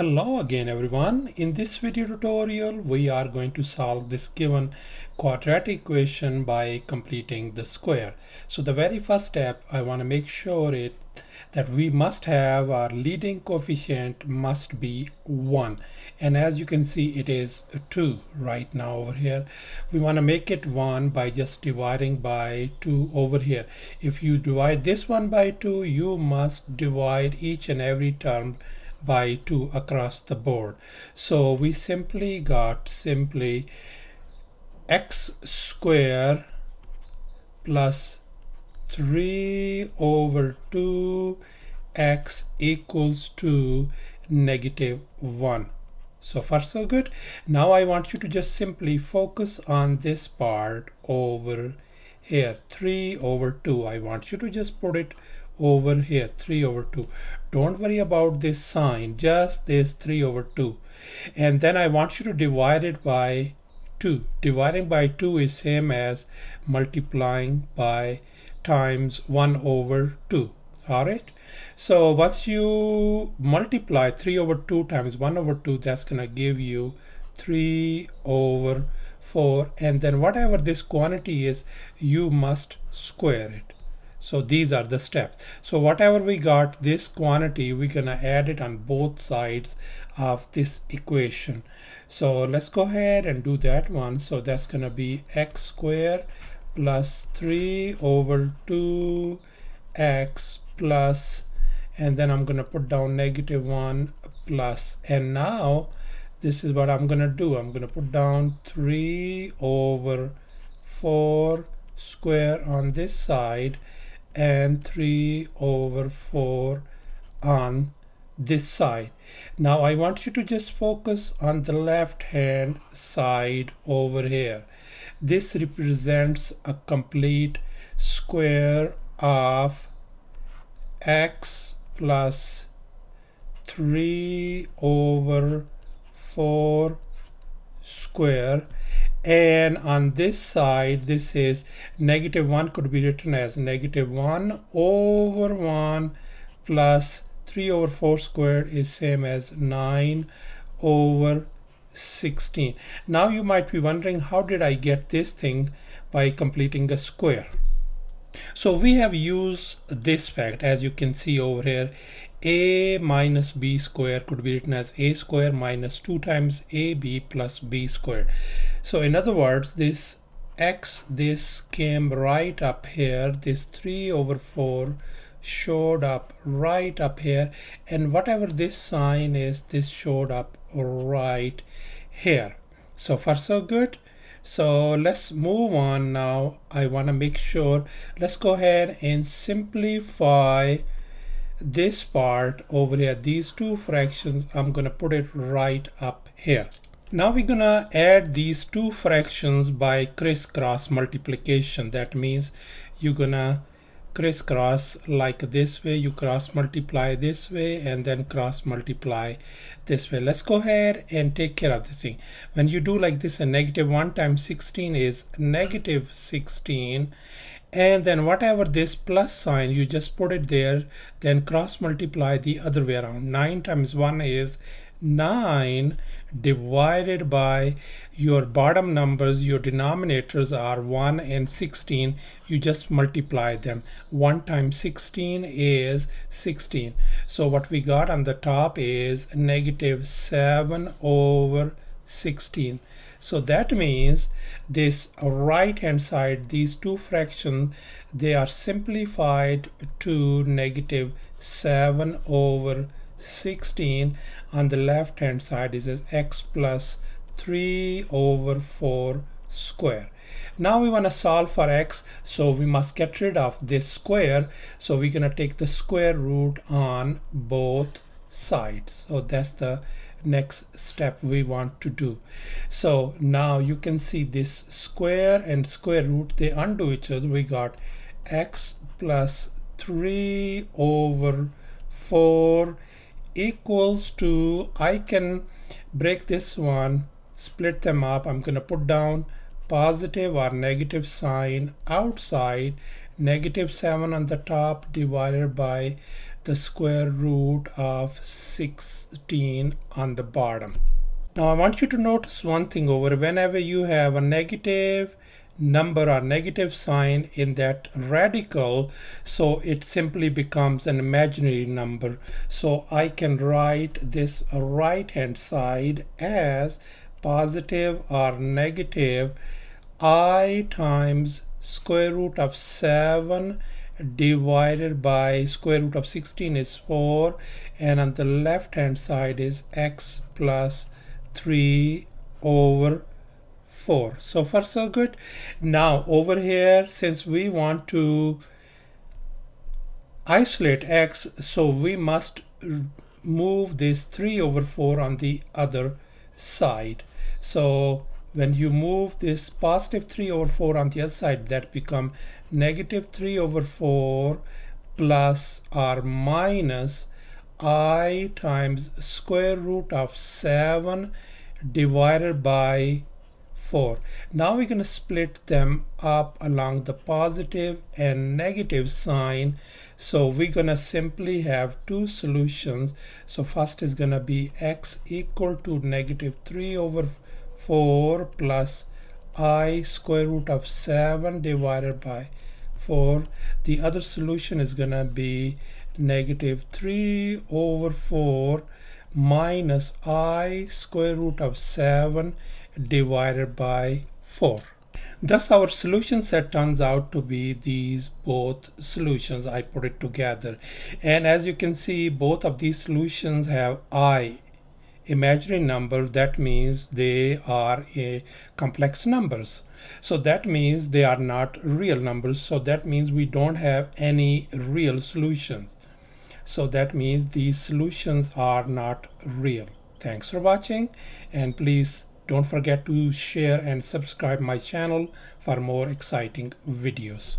Hello again everyone. In this video tutorial we are going to solve this given quadratic equation by completing the square. So the very first step I want to make sure it that we must have our leading coefficient must be 1 and as you can see it is 2 right now over here we want to make it 1 by just dividing by 2 over here if you divide this one by 2 you must divide each and every term by 2 across the board. So we simply got simply x square plus 3 over 2 x equals to negative 1. So far so good. Now I want you to just simply focus on this part over here 3 over 2. I want you to just put it over here 3 over 2 don't worry about this sign just this 3 over 2 and then I want you to divide it by 2 dividing by 2 is same as multiplying by times 1 over 2 all right? So once you multiply 3 over 2 times 1 over 2 that's gonna give you 3 over 4 and then whatever this quantity is you must square it so these are the steps. So whatever we got this quantity, we're gonna add it on both sides of this equation. So let's go ahead and do that one. So that's gonna be x squared plus 3 over 2 x plus and then I'm gonna put down negative 1 plus and now this is what I'm gonna do I'm gonna put down 3 over 4 square on this side and 3 over 4 on this side. Now I want you to just focus on the left hand side over here. This represents a complete square of x plus 3 over 4 square and on this side this is negative 1 could be written as negative 1 over 1 plus 3 over 4 squared is same as 9 over 16 now you might be wondering how did I get this thing by completing a square so we have used this fact as you can see over here a minus b square could be written as a square minus 2 times ab plus b squared. So in other words, this x, this came right up here, this 3 over 4 showed up right up here and whatever this sign is, this showed up right here. So far so good. So let's move on now. I want to make sure, let's go ahead and simplify this part over here. These two fractions I'm gonna put it right up here. Now we're gonna add these two fractions by crisscross multiplication. That means you're gonna crisscross like this way you cross multiply this way and then cross multiply this way. Let's go ahead and take care of this thing. When you do like this a negative 1 times 16 is negative 16 and then whatever this plus sign you just put it there then cross multiply the other way around. 9 times 1 is 9 divided by your bottom numbers your denominators are 1 and 16 you just multiply them. 1 times 16 is 16 so what we got on the top is negative 7 over 16 so that means this right hand side, these two fractions, they are simplified to negative 7 over 16. On the left hand side is x plus 3 over 4 square. Now we want to solve for x, so we must get rid of this square. So we're going to take the square root on both sides. So that's the next step we want to do so now you can see this square and square root they undo each other we got x plus 3 over 4 equals to I can break this one split them up. I'm gonna put down positive or negative sign outside. Negative 7 on the top divided by the square root of 16 on the bottom. Now I want you to notice one thing over. Whenever you have a negative number or negative sign in that radical so it simply becomes an imaginary number. So I can write this right hand side as positive or negative i times square root of 7 divided by square root of 16 is 4 and on the left hand side is x plus 3 over 4 so far so good. Now over here since we want to isolate x so we must move this 3 over 4 on the other side. So when you move this positive 3 over 4 on the other side that become negative 3 over 4 plus or minus i times square root of 7 divided by 4. Now we're going to split them up along the positive and negative sign. So we're going to simply have two solutions. So first is going to be x equal to negative 3 over 4 plus i square root of 7 divided by 4. The other solution is going to be negative 3 over 4 minus i square root of 7 divided by 4. Thus our solution set turns out to be these both solutions. I put it together. And as you can see both of these solutions have i imaginary number. That means they are a complex numbers. So that means they are not real numbers. So that means we don't have any real solutions. So that means these solutions are not real. Thanks for watching and please don't forget to share and subscribe my channel for more exciting videos.